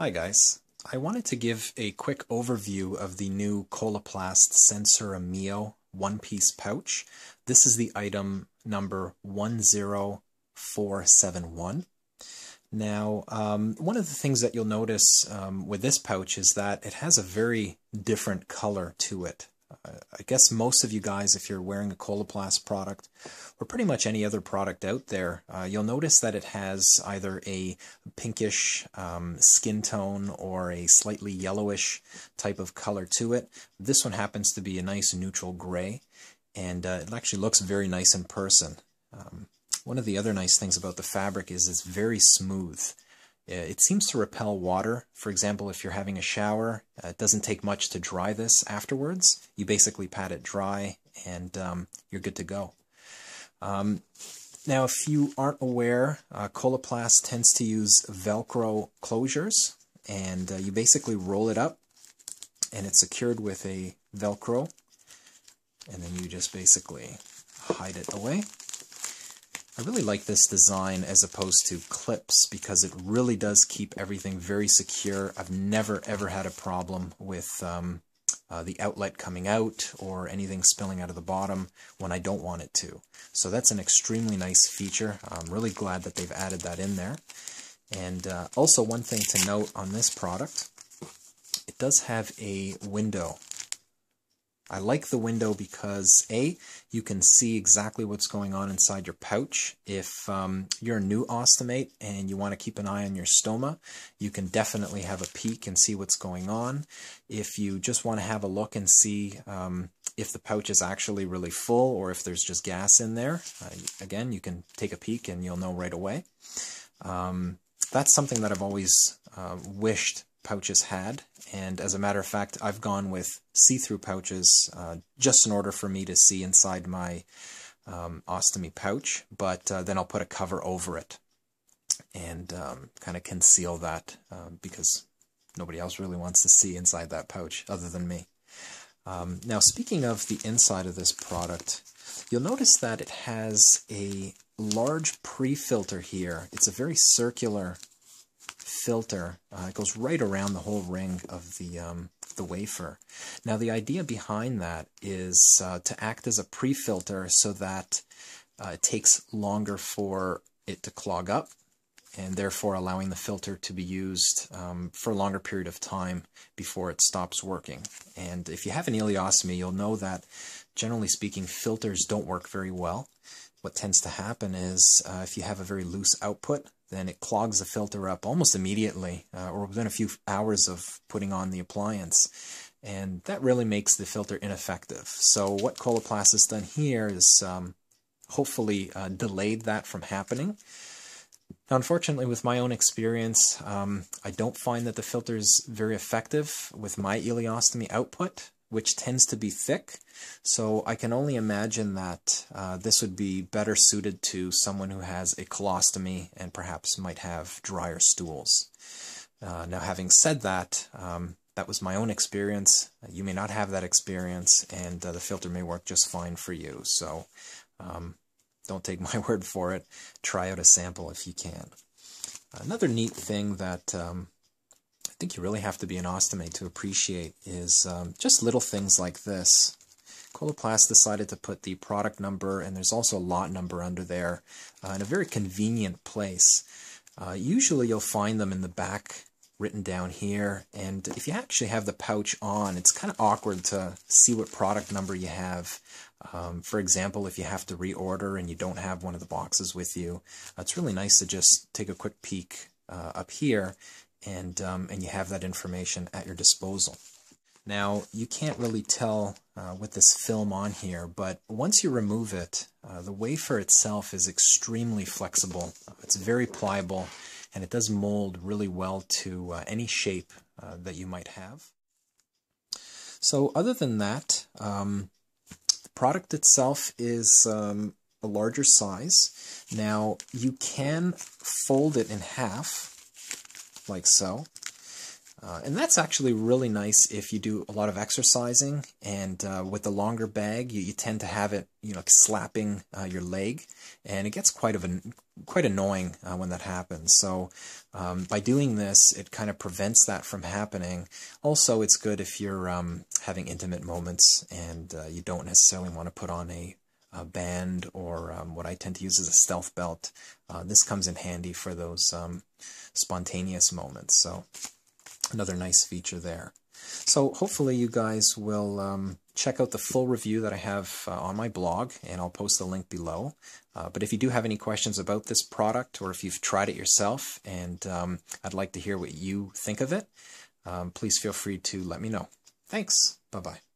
Hi guys. I wanted to give a quick overview of the new Coloplast Sensura Mio one-piece pouch. This is the item number 10471. Now, um, one of the things that you'll notice um, with this pouch is that it has a very different color to it. I guess most of you guys, if you're wearing a Coloplast product, or pretty much any other product out there, uh, you'll notice that it has either a pinkish um, skin tone or a slightly yellowish type of color to it. This one happens to be a nice neutral gray, and uh, it actually looks very nice in person. Um, one of the other nice things about the fabric is it's very smooth. Uh, it seems to repel water. For example, if you're having a shower, uh, it doesn't take much to dry this afterwards. You basically pat it dry and um, you're good to go. Um, now, if you aren't aware, uh, Coloplast tends to use Velcro closures, and uh, you basically roll it up, and it's secured with a Velcro, and then you just basically hide it away. I really like this design as opposed to clips because it really does keep everything very secure. I've never ever had a problem with um, uh, the outlet coming out or anything spilling out of the bottom when I don't want it to. So that's an extremely nice feature. I'm really glad that they've added that in there. And uh, also one thing to note on this product, it does have a window I like the window because A, you can see exactly what's going on inside your pouch. If um, you're a new ostomate and you want to keep an eye on your stoma, you can definitely have a peek and see what's going on. If you just want to have a look and see um, if the pouch is actually really full or if there's just gas in there, uh, again, you can take a peek and you'll know right away. Um, that's something that I've always uh, wished pouches had. And as a matter of fact, I've gone with see-through pouches uh, just in order for me to see inside my um, ostomy pouch, but uh, then I'll put a cover over it and um, kind of conceal that uh, because nobody else really wants to see inside that pouch other than me. Um, now, speaking of the inside of this product, you'll notice that it has a large pre-filter here. It's a very circular filter. Uh, it goes right around the whole ring of the um, the wafer. Now the idea behind that is uh, to act as a pre-filter so that uh, it takes longer for it to clog up and therefore allowing the filter to be used um, for a longer period of time before it stops working. And if you have an ileostomy, you'll know that generally speaking, filters don't work very well. What tends to happen is uh, if you have a very loose output, then it clogs the filter up almost immediately uh, or within a few hours of putting on the appliance. And that really makes the filter ineffective. So what Coloplast has done here is um, hopefully uh, delayed that from happening. Now, unfortunately, with my own experience, um, I don't find that the filter is very effective with my ileostomy output which tends to be thick. So I can only imagine that uh, this would be better suited to someone who has a colostomy and perhaps might have drier stools. Uh, now, having said that, um, that was my own experience. You may not have that experience, and uh, the filter may work just fine for you. So um, don't take my word for it. Try out a sample if you can. Another neat thing that um, think you really have to be an ostomate to appreciate is um, just little things like this. Coloplast decided to put the product number, and there's also a lot number under there, uh, in a very convenient place. Uh, usually you'll find them in the back written down here, and if you actually have the pouch on, it's kind of awkward to see what product number you have. Um, for example, if you have to reorder and you don't have one of the boxes with you, it's really nice to just take a quick peek uh, up here and, um, and you have that information at your disposal. Now, you can't really tell uh, with this film on here, but once you remove it, uh, the wafer itself is extremely flexible. It's very pliable, and it does mold really well to uh, any shape uh, that you might have. So other than that, um, the product itself is um, a larger size. Now, you can fold it in half like so. Uh, and that's actually really nice if you do a lot of exercising and uh, with the longer bag you, you, tend to have it you know slapping uh, your leg. And it gets quite of an quite annoying uh, when that happens. So um, by doing this it kind of prevents that from happening. Also it's good if you're um, having intimate moments and uh, you don't necessarily want to put on a, a band or um, what I tend to use as a stealth belt uh, this comes in handy for those um, spontaneous moments so another nice feature there. So hopefully you guys will um, check out the full review that I have uh, on my blog, and I'll post the link below. Uh, but if you do have any questions about this product, or if you've tried it yourself, and um, I'd like to hear what you think of it, um, please feel free to let me know. Thanks. Bye-bye.